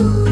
Ooh.